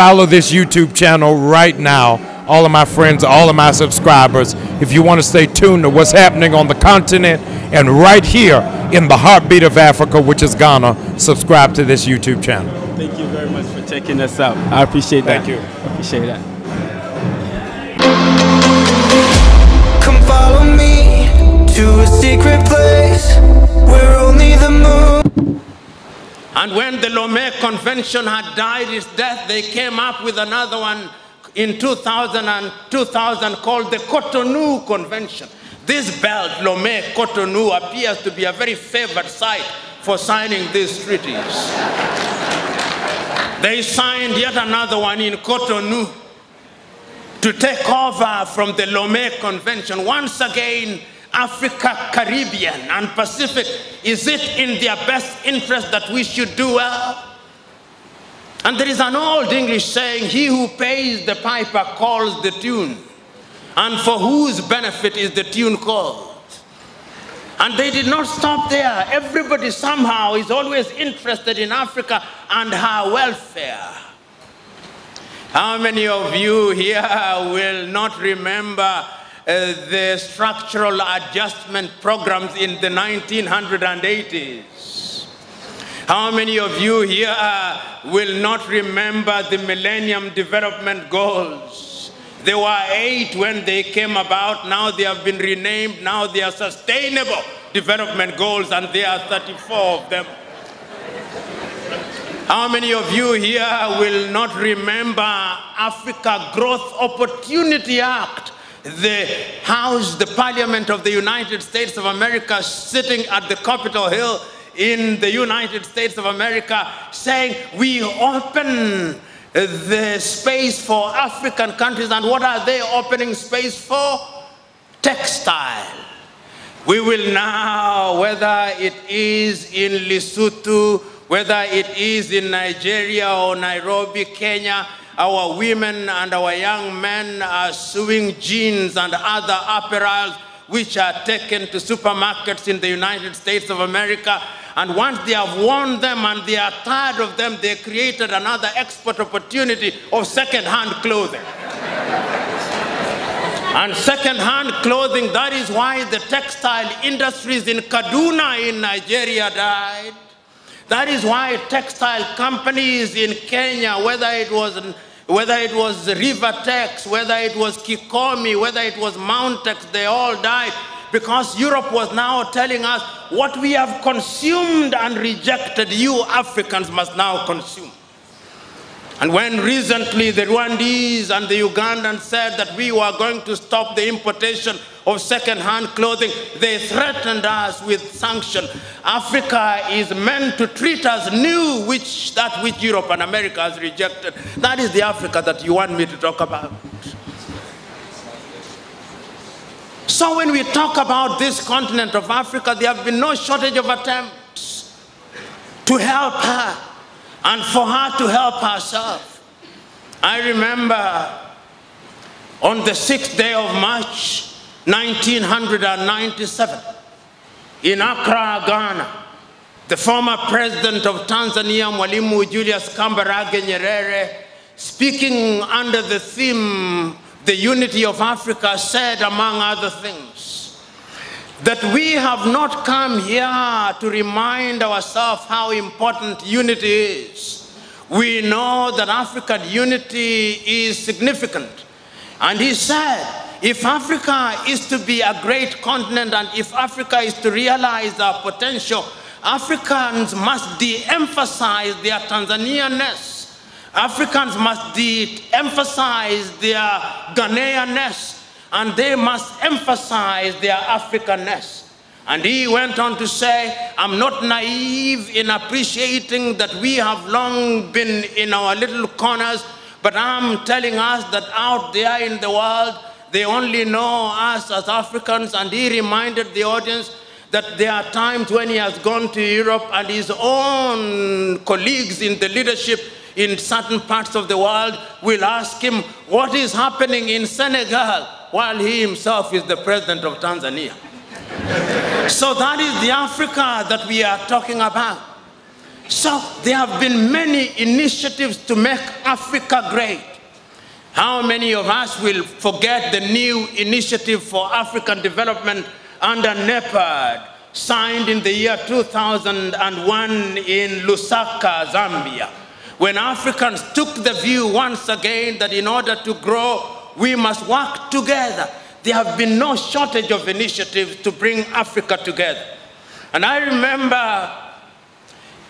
follow this YouTube channel right now. All of my friends, all of my subscribers, if you want to stay tuned to what's happening on the continent and right here in the heartbeat of Africa, which is Ghana, subscribe to this YouTube channel. Thank you very much for checking us out. I appreciate that. Thank you. Appreciate that. Come follow me to a secret place where only the moon. And when the Lomé Convention had died its death, they came up with another one in 2000, and 2000 called the Cotonou Convention. This belt, Lomé Cotonou, appears to be a very favored site for signing these treaties. They signed yet another one in Cotonou to take over from the Lomé Convention. Once again, Africa, Caribbean, and Pacific, is it in their best interest that we should do well? And there is an old English saying, He who pays the piper calls the tune. And for whose benefit is the tune called? And they did not stop there. Everybody somehow is always interested in Africa and her welfare. How many of you here will not remember Uh, the structural adjustment programs in the 1980s? How many of you here uh, will not remember the Millennium Development Goals? There were eight when they came about. Now they have been renamed. Now they are Sustainable Development Goals, and there are 34 of them. How many of you here will not remember Africa Growth Opportunity Act? The House, the Parliament of the United States of America sitting at the Capitol Hill in the United States of America saying, we open the space for African countries. And what are they opening space for? Textile. We will now, whether it is in Lesotho, whether it is in Nigeria or Nairobi, Kenya, our women and our young men are sewing jeans and other apparels which are taken to supermarkets in the United States of America. And once they have worn them and they are tired of them, they created another export opportunity of second-hand clothing. and second-hand clothing, that is why the textile industries in Kaduna in Nigeria died. That is why textile companies in Kenya, whether it was whether it was River Rivatex, whether it was Kicomi, whether it was Mountex, they all died because Europe was now telling us what we have consumed and rejected, you Africans must now consume. And when recently the Rwandese and the Ugandans said that we were going to stop the importation of second-hand clothing, they threatened us with sanction. Africa is meant to treat us new, which that which Europe and America has rejected. That is the Africa that you want me to talk about. So when we talk about this continent of Africa, there have been no shortage of attempts to help her and for her to help herself. I remember on the sixth day of March, 1997, in Accra, Ghana, the former president of Tanzania, Mwalimu Julius Kambarage Nyerere, speaking under the theme, the unity of Africa, said, among other things, that we have not come here to remind ourselves how important unity is. We know that African unity is significant. And he said, if Africa is to be a great continent and if Africa is to realize our potential, Africans must de-emphasize their Tanzanianness. Africans must de-emphasize their Ghanaianness and they must emphasize their Africanness. And he went on to say, I'm not naive in appreciating that we have long been in our little corners, but I'm telling us that out there in the world, they only know us as Africans. And he reminded the audience that there are times when he has gone to Europe and his own colleagues in the leadership in certain parts of the world will ask him what is happening in Senegal while he himself is the president of Tanzania. so that is the Africa that we are talking about. So there have been many initiatives to make Africa great. How many of us will forget the new initiative for African development under NEPAD, signed in the year 2001 in Lusaka, Zambia, when Africans took the view once again that in order to grow, we must work together. There have been no shortage of initiatives to bring Africa together. And I remember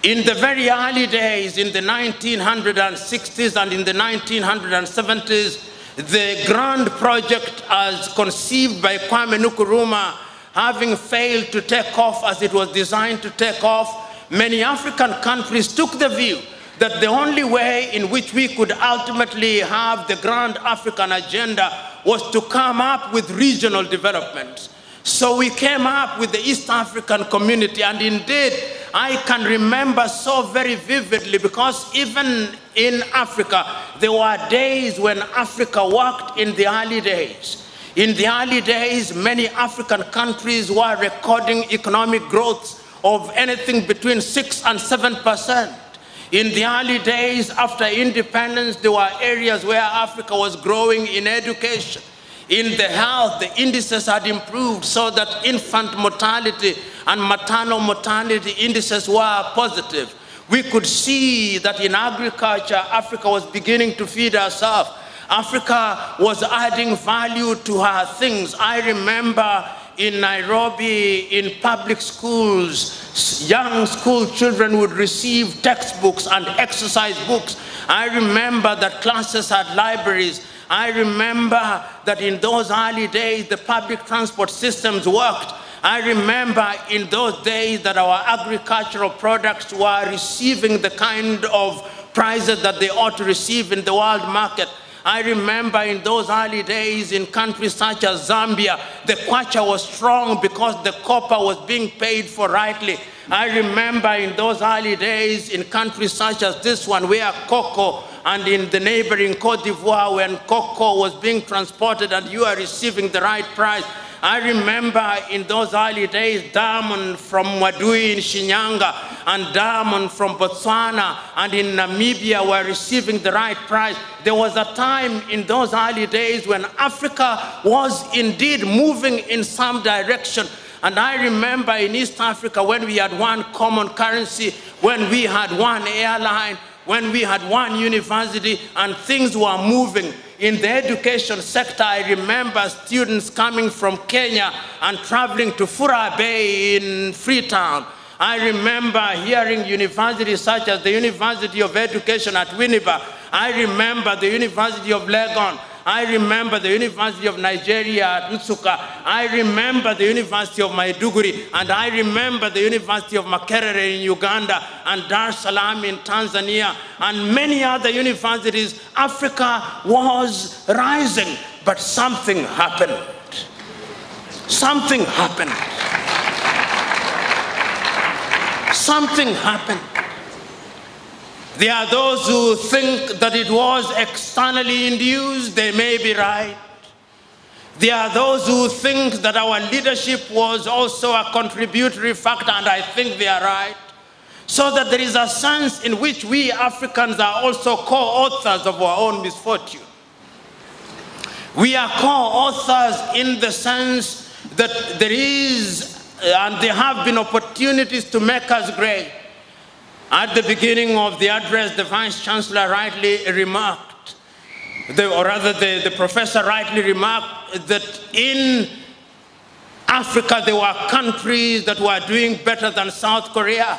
in the very early days, in the 1960s and in the 1970s, the grand project as conceived by Kwame Nkrumah having failed to take off as it was designed to take off, many African countries took the view that the only way in which we could ultimately have the grand African agenda was to come up with regional development. So we came up with the East African community, and indeed, I can remember so very vividly because even in Africa, there were days when Africa worked in the early days. In the early days, many African countries were recording economic growth of anything between 6 and 7 percent. In the early days after independence, there were areas where Africa was growing in education. In the health, the indices had improved so that infant mortality and maternal mortality indices were positive. We could see that in agriculture, Africa was beginning to feed herself. Africa was adding value to her things. I remember in Nairobi, in public schools, young school children would receive textbooks and exercise books. I remember that classes had libraries. I remember that in those early days, the public transport systems worked. I remember in those days that our agricultural products were receiving the kind of prices that they ought to receive in the world market. I remember in those early days in countries such as Zambia, the kwacha was strong because the copper was being paid for rightly. I remember in those early days in countries such as this one where cocoa and in the neighboring Cote d'Ivoire when cocoa was being transported and you are receiving the right price. I remember in those early days, diamond from Mwadui in Shinyanga and diamond from Botswana and in Namibia were receiving the right price. There was a time in those early days when Africa was indeed moving in some direction. And I remember in East Africa when we had one common currency, when we had one airline, when we had one university and things were moving. In the education sector, I remember students coming from Kenya and traveling to Fourah Bay in Freetown. I remember hearing universities such as the University of Education at Winneba. I remember the University of Legon. I remember the University of Nigeria at Nsukka. I remember the University of Maiduguri. And I remember the University of Makerere in Uganda and Dar es Salaam in Tanzania and many other universities. Africa was rising, but something happened. Something happened. Something happened. There are those who think that it was externally induced, they may be right. There are those who think that our leadership was also a contributory factor, and I think they are right. So that there is a sense in which we Africans are also co authors of our own misfortune. We are co authors in the sense that there is uh, and there have been opportunities to make us great. At the beginning of the address, the Vice Chancellor rightly remarked, the, or rather the, the professor rightly remarked that in Africa there were countries that were doing better than South Korea.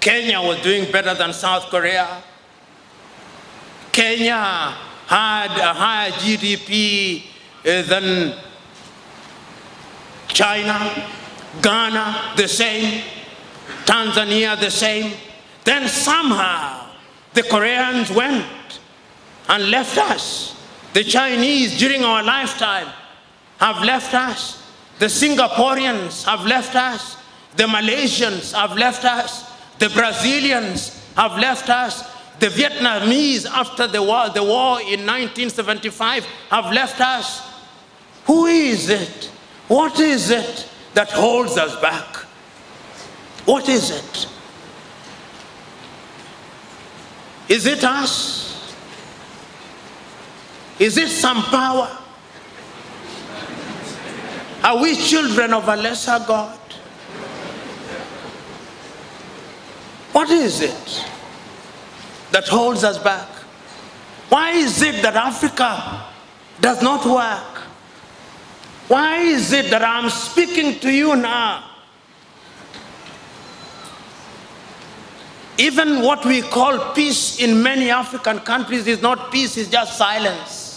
Kenya was doing better than South Korea. Kenya had a higher GDP uh, than China. Ghana the same, Tanzania the same. Then somehow the Koreans went and left us. The Chinese during our lifetime have left us. The Singaporeans have left us. The Malaysians have left us. The Brazilians have left us. The Vietnamese after the war, the war in 1975 have left us. Who is it? What is it? that holds us back? What is it? Is it us? Is it some power? Are we children of a lesser God? What is it that holds us back? Why is it that Africa does not work? Why is it that I'm speaking to you now? Even what we call peace in many African countries is not peace, it's just silence.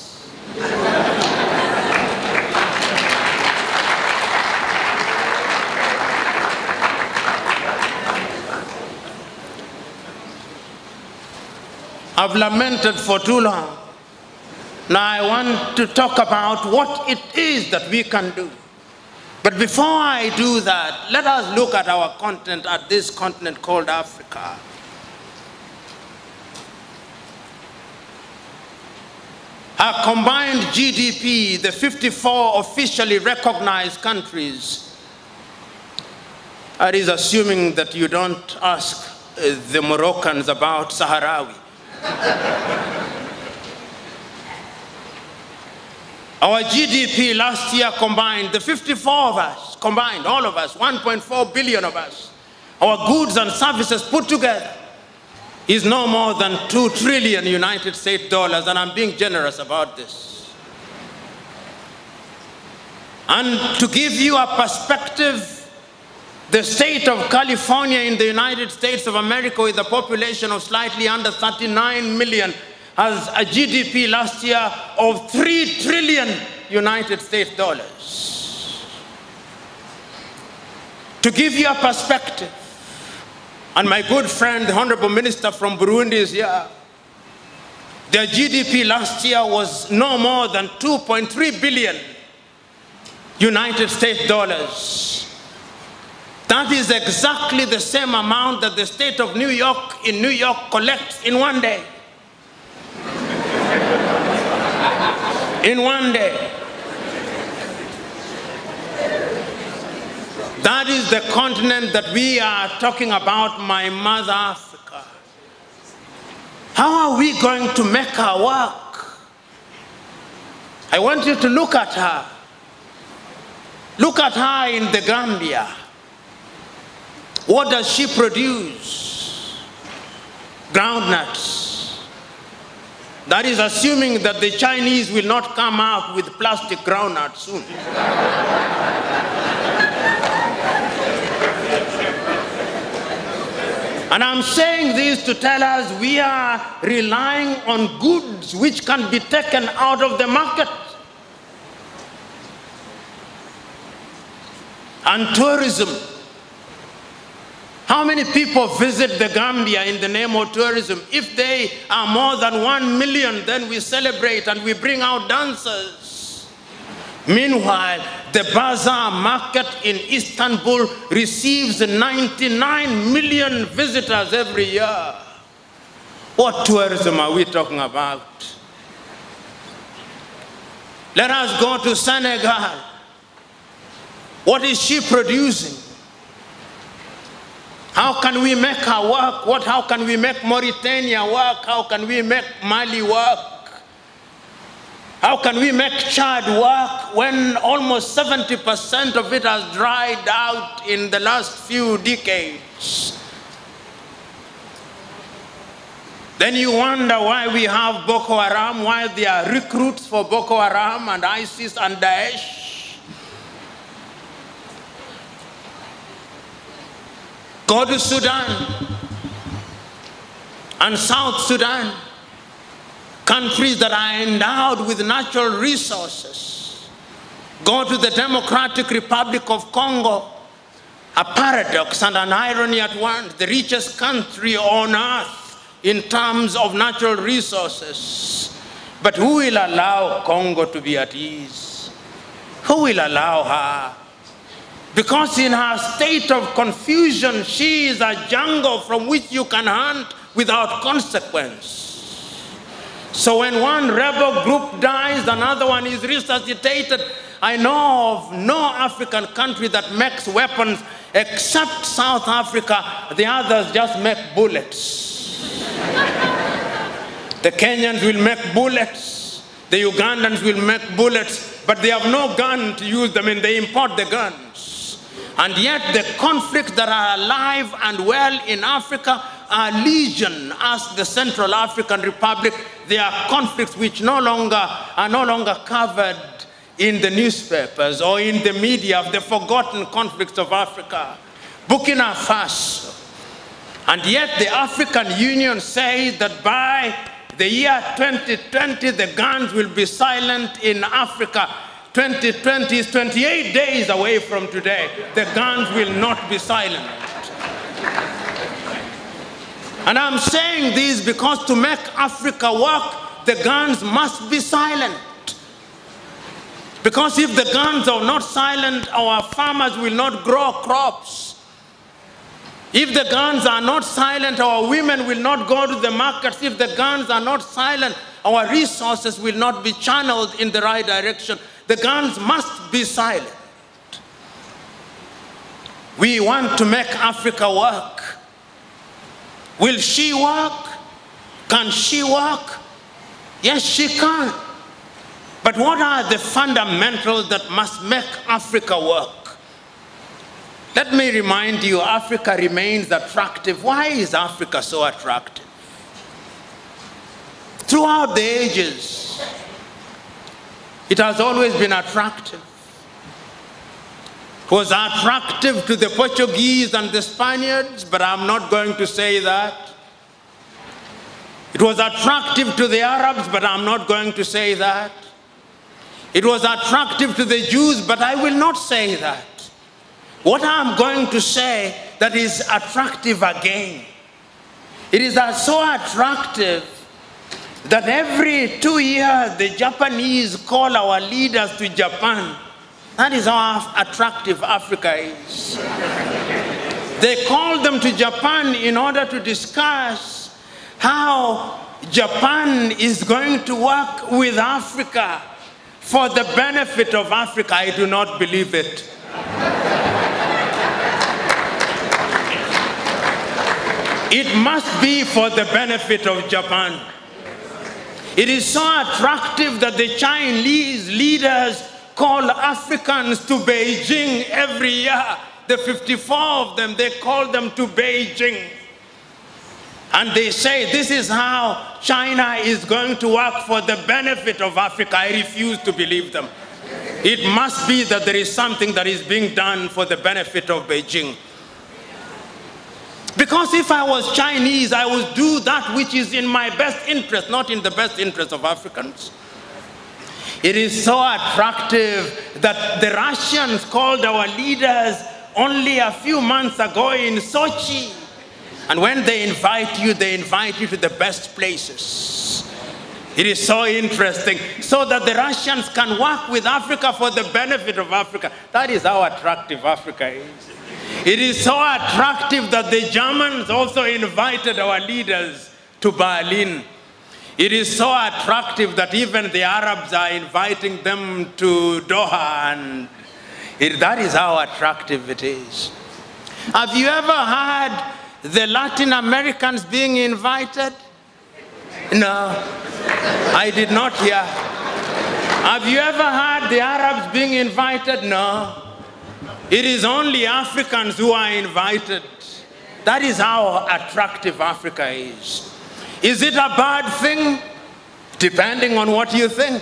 I've lamented for too long. Now I want to talk about what it is that we can do. But before I do that, let us look at our continent, at this continent called Africa. Our combined GDP, the 54 officially recognized countries, that is assuming that you don't ask uh, the Moroccans about Sahrawi. Our GDP last year combined, the 54 of us combined, all of us, 1.4 billion of us, our goods and services put together is no more than 2 trillion United States dollars, and I'm being generous about this. And to give you a perspective, the state of California in the United States of America, with a population of slightly under 39 million, has a GDP last year of 3 trillion United States dollars. To give you a perspective, and my good friend, the Honorable Minister from Burundi is here, their GDP last year was no more than 2.3 billion United States dollars. That is exactly the same amount that the state of New York in New York collects in one day. In one day. That is the continent that we are talking about, my mother Africa. How are we going to make her work? I want you to look at her. Look at her in the Gambia. What does she produce? Groundnuts. That is assuming that the Chinese will not come out with plastic groundnuts soon. And I'm saying this to tell us we are relying on goods which can be taken out of the market. And tourism. How many people visit the Gambia in the name of tourism? If they are more than one million, then we celebrate and we bring out dancers. Meanwhile, the bazaar market in Istanbul receives 99 million visitors every year. What tourism are we talking about? Let us go to Senegal. What is she producing? How can we make her work? What, how can we make Mauritania work? How can we make Mali work? How can we make Chad work when almost 70% of it has dried out in the last few decades? Then you wonder why we have Boko Haram, why there are recruits for Boko Haram and ISIS and Daesh. Go to Sudan and South Sudan, countries that are endowed with natural resources. Go to the Democratic Republic of Congo, a paradox and an irony at once, the richest country on earth in terms of natural resources. But who will allow Congo to be at ease? Who will allow her? Because in her state of confusion, she is a jungle from which you can hunt without consequence. So when one rebel group dies, another one is resuscitated. I know of no African country that makes weapons except South Africa. The others just make bullets. The Kenyans will make bullets. The Ugandans will make bullets, but they have no gun to use them and they import the guns. And yet the conflicts that are alive and well in Africa are legion. As the Central African Republic, they are conflicts which no longer are no longer covered in the newspapers or in the media of the forgotten conflicts of Africa. Burkina Faso. And yet the African Union says that by the year 2020, the guns will be silent in Africa. 2020 is 28 days away from today. The guns will not be silent. And I'm saying this because to make Africa work, the guns must be silent. Because if the guns are not silent, our farmers will not grow crops. If the guns are not silent, our women will not go to the markets. If the guns are not silent, our resources will not be channeled in the right direction. The guns must be silent. We want to make Africa work. Will she work? Can she work? Yes, she can. But what are the fundamentals that must make Africa work? Let me remind you, Africa remains attractive. Why is Africa so attractive? Throughout the ages, it has always been attractive. It was attractive to the Portuguese and the Spaniards, but I'm not going to say that. It was attractive to the Arabs, but I'm not going to say that. It was attractive to the Jews, but I will not say that. What I'm going to say that is attractive again. It is so attractive that every two years the Japanese call our leaders to Japan. That is how attractive Africa is. they call them to Japan in order to discuss how Japan is going to work with Africa for the benefit of Africa. I do not believe it. it must be for the benefit of Japan. It is so attractive that the Chinese leaders call Africans to Beijing every year. The 54 of them, they call them to Beijing. And they say this is how China is going to work for the benefit of Africa. I refuse to believe them. It must be that there is something that is being done for the benefit of Beijing. Because if I was Chinese, I would do that which is in my best interest, not in the best interest of Africans. It is so attractive that the Russians called our leaders only a few months ago in Sochi. And when they invite you, they invite you to the best places. It is so interesting. So that the Russians can work with Africa for the benefit of Africa. That is how attractive Africa is. It is so attractive that the Germans also invited our leaders to Berlin. It is so attractive that even the Arabs are inviting them to Doha, and it, that is how attractive it is. Have you ever heard the Latin Americans being invited? No, I did not hear. Have you ever heard the Arabs being invited? No. It is only Africans who are invited. That is how attractive Africa is. Is it a bad thing? Depending on what you think.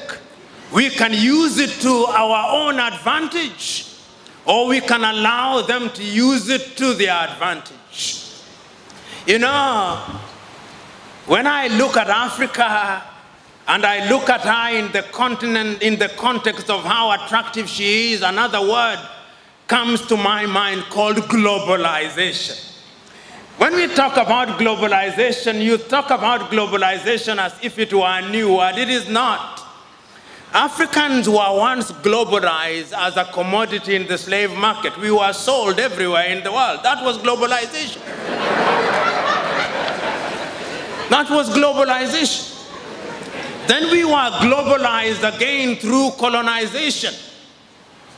We can use it to our own advantage, or we can allow them to use it to their advantage. You know, when I look at Africa and I look at her in the continent, in the context of how attractive she is, another word comes to my mind called globalization. When we talk about globalization, you talk about globalization as if it were a new word. It is not. Africans were once globalized as a commodity in the slave market. We were sold everywhere in the world. That was globalization. that was globalization. Then we were globalized again through colonization.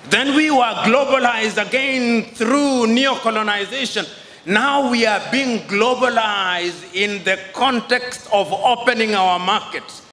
Then we were globalized again through neo-colonization. Now we are being globalized in the context of opening our markets.